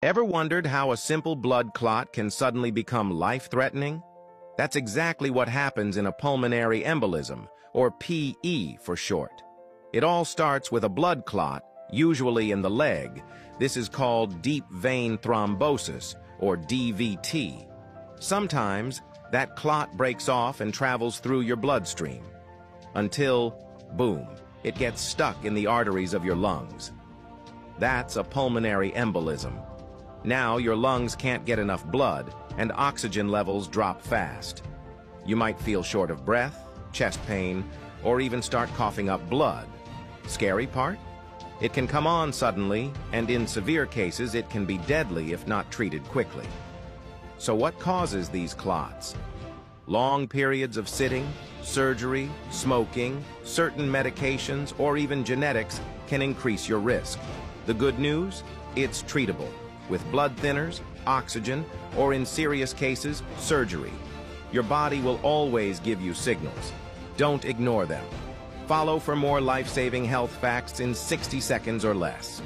Ever wondered how a simple blood clot can suddenly become life-threatening? That's exactly what happens in a pulmonary embolism, or PE for short. It all starts with a blood clot, usually in the leg. This is called deep vein thrombosis, or DVT. Sometimes, that clot breaks off and travels through your bloodstream. Until, boom, it gets stuck in the arteries of your lungs. That's a pulmonary embolism. Now your lungs can't get enough blood, and oxygen levels drop fast. You might feel short of breath, chest pain, or even start coughing up blood. Scary part? It can come on suddenly, and in severe cases it can be deadly if not treated quickly. So what causes these clots? Long periods of sitting, surgery, smoking, certain medications, or even genetics can increase your risk. The good news? It's treatable with blood thinners, oxygen, or in serious cases, surgery. Your body will always give you signals. Don't ignore them. Follow for more life-saving health facts in 60 seconds or less.